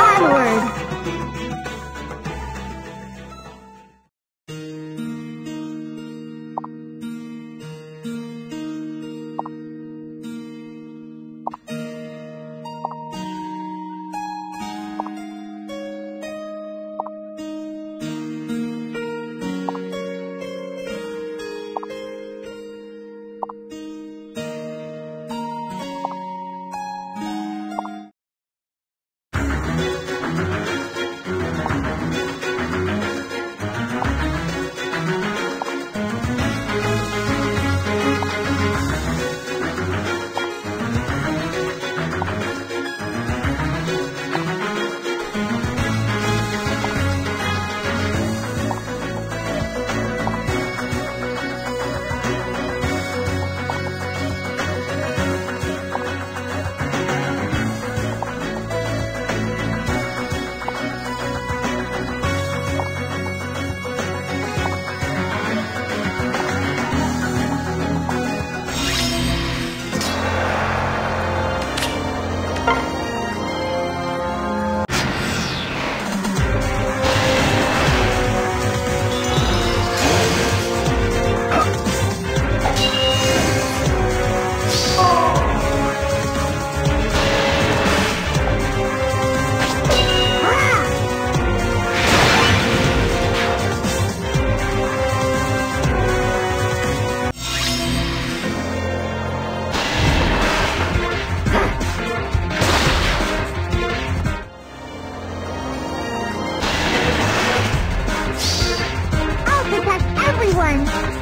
onward. time.